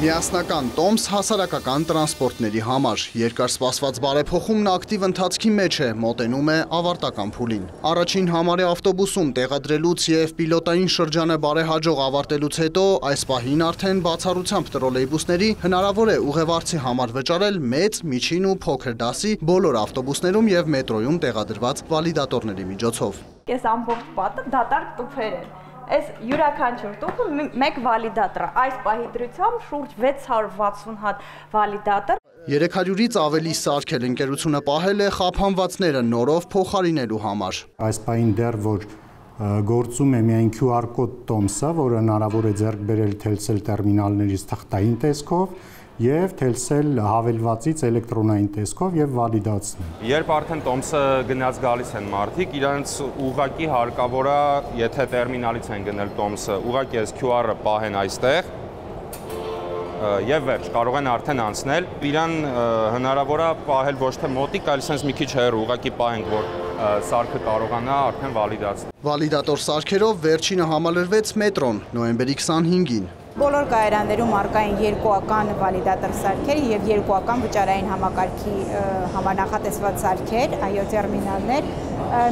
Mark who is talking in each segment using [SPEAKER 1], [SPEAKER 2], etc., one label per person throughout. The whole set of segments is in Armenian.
[SPEAKER 1] Միասնական տոմս հասարակական տրանսպորտների համար։ Երկար սպասված բարեփոխումն ակտիվ ընթացքի մեջ է, մոտենում է ավարտական փուլին։ Առաջին համարի ավտոբուսում տեղադրելուց եւ պիլոտային շրջանը բարեհաջող ավարտելուց հետո այս պահին արդեն բացառությամբ տրոլեյբուսների հնարավոր է ուղևարցի համար վճարել մեծ, միջին ու փոքր դասի բոլոր ավտոբուսներում եւ մետրոյում տեղադրված վալիդատորների միջոցով։
[SPEAKER 2] Այս ամբողջ պատը դատարկ տուփեր են այս յուրաքանչյուր տուփը մեկ վալիդատոր է։ Այս պահի դրությամբ շուրջ 660 հատ վալիդատոր
[SPEAKER 1] 300-ից ավելի սարքել ընկերությունը պահել է խափանվածները նորով փոխարինելու համար։
[SPEAKER 3] Այս պահին դեռ որ գործում է միայն QR կոդ տոմսը, որը հնարավոր է ձեռք բերել թելսել տերմինալներից թղթային տեսքով, եւ թելսել հավելվածից էլեկտրոնային տեսքով եւ վալիդացնել։
[SPEAKER 4] Երբ արդեն տոմսը գնաց գալիս են մարդիկ, իրանց ուղակի հարկավոր է, եթե տերմինալից են գնել տոմսը, ուղակի այս QR-ը պահեն այստեղ եւ վերջ կարող են արդեն անցնել իրան հնարավոր է պահել ոչ թե մոտիկ այլ sense մի քիչ հեռու ուղակի պահենք որ սարքը կարողանա արդեն վալիդացնել
[SPEAKER 1] վալիդատոր սարքերով վերջինը համալրվեց մետրոն նոյեմբերի 25-ին
[SPEAKER 5] Բոլոր կայարաններում արկային երկուական վալիդատոր սարքեր եւ երկուական վճարային համակարգի համար նախատեսված սարքեր, այո տերմինալներ,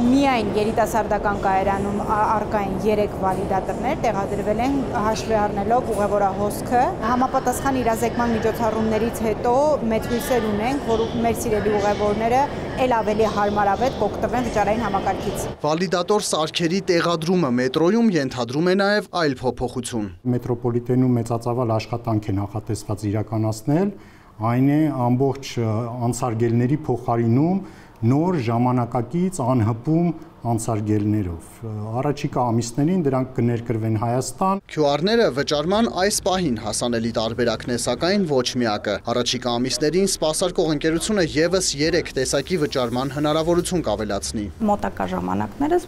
[SPEAKER 5] միայն երիտասարդական կայարանում արկային 3 վալիդատորներ տեղադրվել են հաշվի առնելով ուղևորահոսքը։ Համապատասխան իրազեկման միջոցառումներից հետո մեծ հույսեր ունենք, որ մեր սիրելի ուղևորները ել ավելի հարմարավետ կօգտվեն վճարային համակարգից։
[SPEAKER 1] Վալիդատոր սարքերի տեղադրումը մետրոյում ենթադրում է նաև այլ փոփոխություն։
[SPEAKER 3] Մետրոպոլիտենում մեծածավալ աշխատանք է նախատեսված իրականացնել, այն է ամբողջ անցարգելների փոխարինում նոր ժամանակակից անհպում անցարգելներով։ Առաջիկա ամիսներին դրանք կներկրվեն Հայաստան։
[SPEAKER 1] QR-ները վճարման այս պահին հասանելի տարբերակն է, սակայն ոչ միակը։ Առաջիկա ամիսներին սպասարկող ընկերությունը եւս 3 տեսակի վճարման հնարավորություն կավելացնի։
[SPEAKER 5] Մոտակա ժամանակներս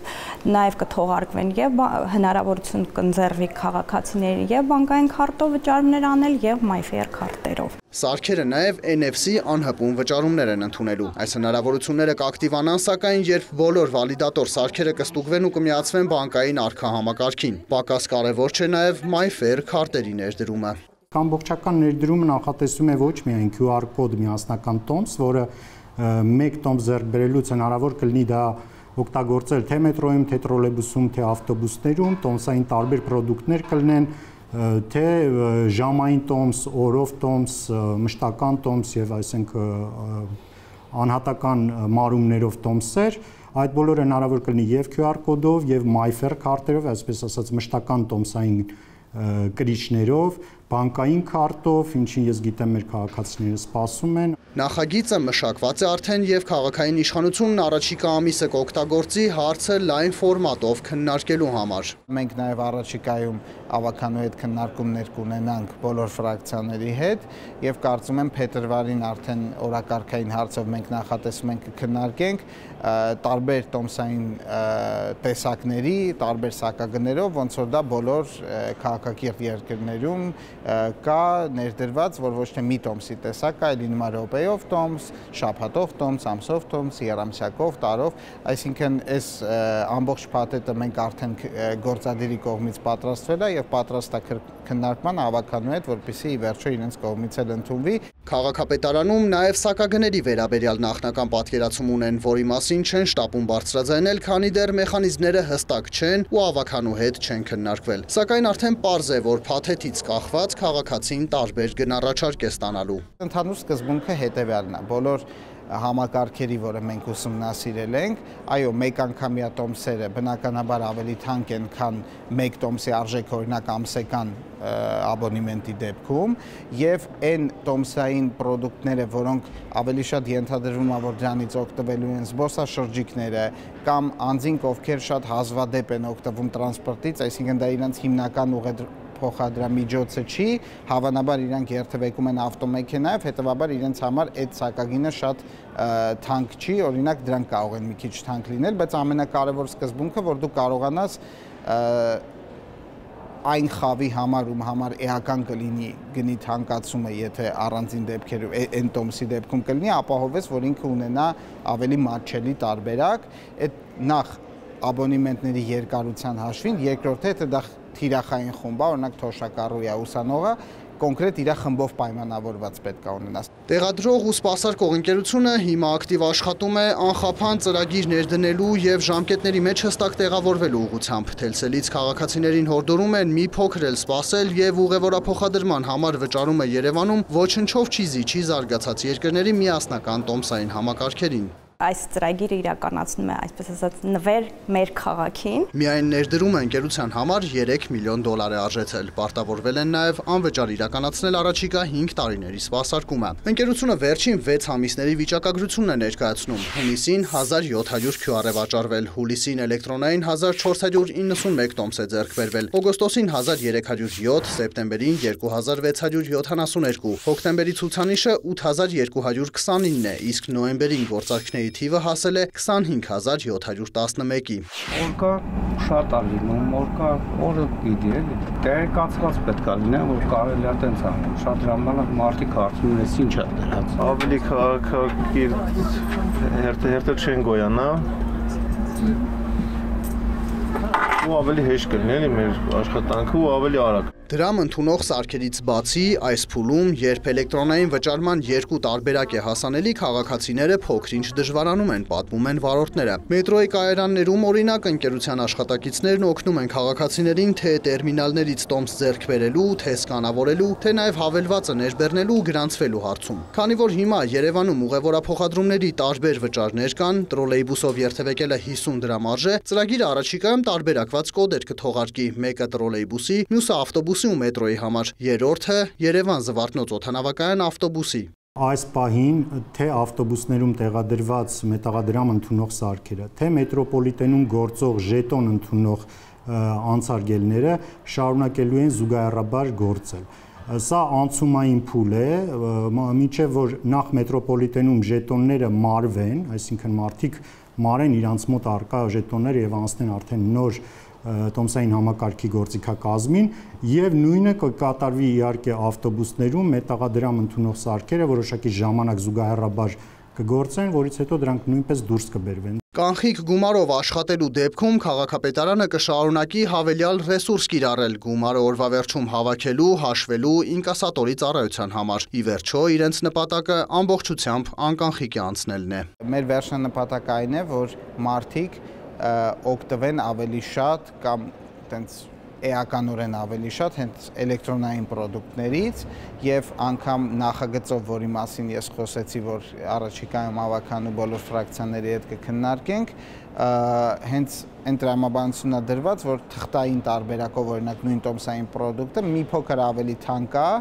[SPEAKER 5] նաեւ կթողարկվեն եւ հնարավորություն կընձեռվի քաղաքացիների եւ բանկային քարտով վճարումներ անել եւ MyFair քարտերով։
[SPEAKER 1] Սարքերը նաև NFC անհպում վճարումներ են ընդունելու։ Այս հնարավորությունները կակտիվանան, սակայն երբ բոլոր վալիդատոր սարքերը կստուգվեն ու կմիացվեն բանկային արքահամակարգին։ Պակաս կարևոր չէ նաև MyFair քարտերի ներդրումը։
[SPEAKER 3] Ամբողջական ներդրումը նախատեսում է ոչ միայն QR կոդ միասնական տոմս, որը մեկ տոմս ձեռք բերելուց հնարավոր կլինի դա օգտագործել թե մետրոյում, թե տրոլեյբուսում, թե ավտոբուսներում, տոմսային տարբեր ապրանքներ կլինեն թե ժամային տոմս, օրով տոմս, մշտական տոմս եւ այսինքն անհատական մարումներով տոմսեր, այդ բոլորը հնարավոր կլինի եւ QR կոդով եւ MyFair քարտերով, այսպես ասած մշտական տոմսային կրիչներով, բանկային քարտով, ինչին ես գիտեմ մեր քաղաքացիները սպասում են։
[SPEAKER 1] Նախագիծը մշակված է արդեն եւ քաղաքային իշխանությունն առաջիկա ամիսը կօգտագործի հարցը լայն ֆորմատով քննարկելու համար։
[SPEAKER 6] Մենք նաեւ առաջիկայում ավականու հետ քննարկումներ կունենանք բոլոր ֆրակցիաների հետ եւ կարծում եմ փետրվարին արդեն օրակարգային հարցով մենք նախատեսում ենք քննարկենք տարբեր տոմսային տեսակների, տարբեր սակագներով, ոնց որ դա բոլոր քաղաքակիրթ երկրներում կա ներդրված, որ ոչ թե մի տոմսի տեսակ, այլ ինմա րոպեով տոմս, շաբաթով տոմս, ամսով տոմս, երամսյակով, տարով, այսինքն այս ամբողջ փաթեթը մենք արդեն գործադիրի կողմից պատրաստվել է եւ պատրաստ է քննարկման ավականու հետ, որպեսզի ի վերջո իրենց կողմից էլ ընդունվի։
[SPEAKER 1] Քաղաքապետարանում նաև սակագների վերաբերյալ նախնական պատկերացում ունեն, որի մասին չեն շտապում բարձրաձայնել, քանի դեռ մեխանիզմները հստակ չեն ու ավականու հետ չեն քննարկվել։ Սակայն արդեն պարզ է, որ փաթեթից կախված քաղաքացին տարբեր գնառաչարկ է ստանալու։
[SPEAKER 6] Ընդհանուր սկզբունքը հետևյալն է։ Բոլոր համակարգերի, որը մենք ուսումնասիրել ենք, այո, մեկ անգամյա տոմսերը բնականաբար ավելի թանկ են, քան մեկ տոմսի արժեքը օրինակ ամսական աբոնեմենտի դեպքում եւ այն տոմսային ապրանքները, որոնք ավելի շատ ենթադրվում է, որ դրանից օգտվելու են զբոսաշրջիկները կամ անձինք, ովքեր շատ հազվադեպ են օգտվում տրանսպորտից, այսինքն դա իրենց հիմնական ուղեդ փոխադրամիջոցը չի, հավանաբար իրանք երթևեկում են ավտոմեքենայով, հետեւաբար իրենց համար այդ սակագինը շատ թանկ չի, օրինակ դրանք կարող են մի քիչ թանկ լինել, բայց ամենակարևոր սկզբունքը, որ դու կարողանաս այն խավի համար ում համար էական կլինի գնի թանկացումը, եթե առանձին դեպքերում այն տոմսի դեպքում կլինի, ապահովես, որ ինքը ունենա ավելի մատչելի տարբերակ, այդ նախ աբոնեմենտների երկարության հաշվին, երկրորդ հետը դա թիրախային խումբ է, օրինակ թոշակառույա ուսանողը, կոնկրետ իր խմբով պայմանավորված պետք է ունենաս։
[SPEAKER 1] Տեղադրող ու սպասարկող ընկերությունը հիմա ակտիվ աշխատում է անխափան ծրագիր ներդնելու եւ ժամկետների մեջ հստակ տեղավորվելու ուղղությամբ։ Թելսելից քաղաքացիներին հորդորում են մի փոքր էլ սպասել եւ ուղևորափոխադրման համար վճարումը Երևանում ոչնչով չի զիջի զարգացած երկրների միասնական տոմսային համակարգերին
[SPEAKER 2] այս ծրագիրը իրականացնում է, այսպես ասած, նվեր մեր քաղաքին։
[SPEAKER 1] Միայն ներդրումը ընկերության համար 3 միլիոն դոլար է արժեցել։ Պարտավորվել են նաև անվճար իրականացնել առաջիկա 5 տարիների սպասարկումը։ Ընկերությունը վերջին 6 ամիսների վիճակագրությունն է ներկայացնում։ Հունիսին 1700 QR է վաճառվել, հուլիսին էլեկտրոնային 1491 տոմս է ձեռք բերվել, օգոստոսին 1307, սեպտեմբերին 2672, հոկտեմբերի ցուցանիշը 8229 է, իսկ նոյեմբերին գործարքների թիվը հասել է 25711-ի։
[SPEAKER 7] Օրկա շատ է լինում, օրկա օրը գիտի էլի։ Տեղեկացված պետք է լինեն, որ կարելի է տենց անել։ Շատ ժամանակ մարդիկ հարցնում են, ինչ է դրած։
[SPEAKER 8] Ավելի քաղաքակիրթ հերթը հերթը չեն գոյանա ու ավելի հեշտ կլինի էլի մեր աշխատանքը ու ավելի արագ։
[SPEAKER 1] Դրամ ընդունող սարքերից բացի այս փուլում, երբ էլեկտրոնային վճարման երկու տարբերակ է հասանելի, քաղաքացիները փոքրինչ դժվարանում են, պատմում են վարորդները։ Մետրոյի կայարաններում օրինակ ընկերության աշխատակիցներն օգնում են քաղաքացիներին թե տերմինալներից տոմս ձեռք բերելու, թե սկանավորելու, թե նաև հավելվածը ներբեռնելու ու գրանցվելու հարցում։ Քանի որ հիմա Երևանում ուղևորափոխադրումների տարբեր վճարներ կան, տրոլեյբուսով երթևեկելը 50 դրամ արժե, ծրագիրը առաջիկայում տարբերակված կոդեր կթողարկի, մեկը տրոլեյբուսի, մյուսը ավտոբուս ավտոբուսի ու մետրոյի համար, երրորդը Երևան Զվարթնոց օթանավակայան ավտոբուսի։
[SPEAKER 3] Այս պահին թե ավտոբուսներում տեղադրված մետաղադրամ ընդունող սարքերը, թե մետրոպոլիտենում գործող ժետոն ընդունող անցարգելները շարունակելու են զուգահեռաբար գործել։ Սա անցումային փուլ է, մինչև որ նախ մետրոպոլիտենում ժետոնները մարվեն, այսինքն մարդիկ մարեն իրանց մոտ արկա ժետոնները եւ անցնեն արդեն նոր տոմսային համակարգի գործիքակազմին եւ նույնը կկատարվի իհարկե ավտոբուսներում մետաղադրամ ընդունող սարքերը որոշակի ժամանակ զուգահեռաբար կգործեն, որից հետո դրանք նույնպես դուրս կբերվեն։
[SPEAKER 1] Կանխիկ գումարով աշխատելու դեպքում քաղաքապետարանը կշարունակի հավելյալ ռեսուրս կիրառել գումարը օրվա վերջում հավաքելու, հաշվելու ինկասատորի ծառայության համար։ Ի վերջո իրենց նպատակը ամբողջությամբ անկանխիկ է անցնելն է։
[SPEAKER 6] Մեր վերջնանպատակը այն է, որ մարդիկ օգտվեն ավելի շատ կամ տենց էականորեն ավելի շատ հենց էլեկտրոնային ապրանքներից եւ անգամ նախագծով, որի մասին ես խոսեցի, որ առաջիկայում ավականու բոլոր ֆրակցիաների հետ կքննարկենք, հենց այն տրամաբանությունն է դրված, որ թղթային տարբերակով օրինակ նույն տոմսային ապրանքը մի փոքր ավելի թանկ է,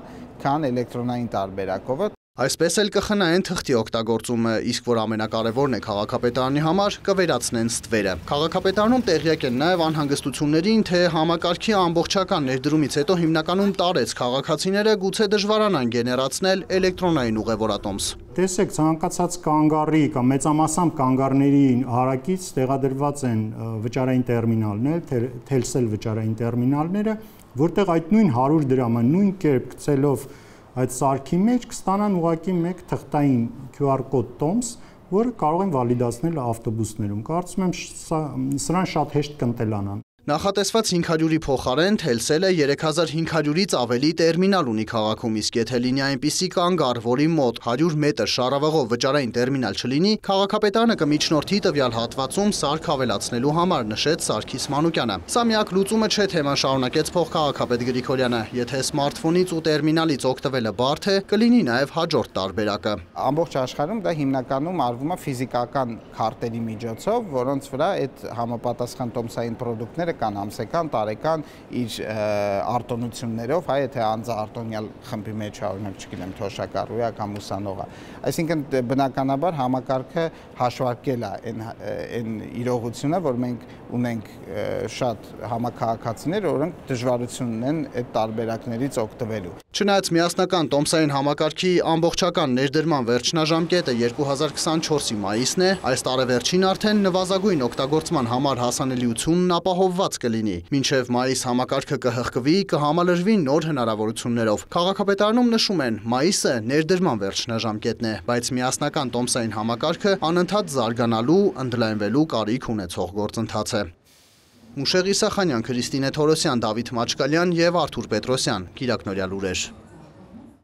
[SPEAKER 6] քան էլեկտրոնային տարբերակովը
[SPEAKER 1] Այսպես էլ կխնայեն թղթի օգտագործումը, իսկ որ ամենակարևորն է քաղաքապետարանի համար, կվերացնեն ստվերը։ Քաղաքապետարանում տեղյակ են նաև անհանգստություններին, թե համակարգի ամբողջական ներդրումից հետո հիմնականում տարեց քաղաքացիները գուցե դժվարանան գեներացնել էլեկտրոնային ուղևորատոմս։
[SPEAKER 3] Տեսեք, ցանկացած կանգառի կամ մեծամասամբ կանգառների հարակից տեղադրված են վճարային տերմինալներ, թելսել վճարային տերմինալները, որտեղ այդ նույն 100 դրամը նույն կերպ գցելով այդ սարքի մեջ կստանան ուղակի մեկ թղթային QR կոդ տոմս, որը կարող են վալիդացնել ավտոբուսներում։ Կարծում եմ սրան շատ հեշտ կընտելանան։
[SPEAKER 1] Նախատեսված 500-ի փոխարեն Telcel-ը 3500-ից ավելի տերմինալ ունի քաղաքում, իսկ եթե լինի այնպիսի կանգառ, որի մոտ 100 մետր շարավղով վճարային տերմինալ չլինի, քաղաքապետարանը կմիջնորդի տվյալ հատվածում սարք ավելացնելու համար, նշեց Սարգիս Մանուկյանը։ Սա միակ լուծումը չէ, թեման շարունակեց փոխքաղաքապետ Գրիգորյանը։ Եթե սմարթֆոնից ու տերմինալից օգտվելը բարդ է, կլինի նաև հաջորդ տարբերակը։
[SPEAKER 6] Ամբողջ աշխարհում դա հիմնականում արվում է ֆիզիկական քարտերի միջոցով, որոնց վրա այդ համապատասխան տոմսային ապրանքները ծրագրերը կան ամսեկան, տարեկան իր արտոնություններով, հայ եթե անձը արտոնյալ խմբի մեջ է, օրինակ չգիտեմ, թոշակառու է կամ ուսանող է։ Այսինքն բնականաբար համակարգը հաշվարկել է այն այն իրողությունը, որ մենք ունենք շատ համակարգացիներ, որոնք դժվարություն ունեն այդ տարբերակներից օգտվելու։
[SPEAKER 1] Չնայած միասնական տոմսային համակարգի ամբողջական ներդրման վերջնաժամկետը 2024-ի մայիսն է, այս տարեվերջին արդեն նվազագույն օգտագործման համար հասանելիությունն ապահովված կլինի։ Մինչև մայիս համակարգը կհղկվի, կհամալրվի նոր հնարավորություններով։ Քաղաքապետարանում նշում են, մայիսը ներդրման վերջնաժամկետն է, բայց միասնական տոմսային համակարգը անընդհատ զարգանալու, ընդլայնվելու կարիք ունեցող գործընթաց է։ Մուշեղ Իսախանյան, Քրիստինե Թորոսյան, Դավիթ Մաչկալյան եւ Արթուր Պետրոսյան, Կիրակնորյալ ուրեր։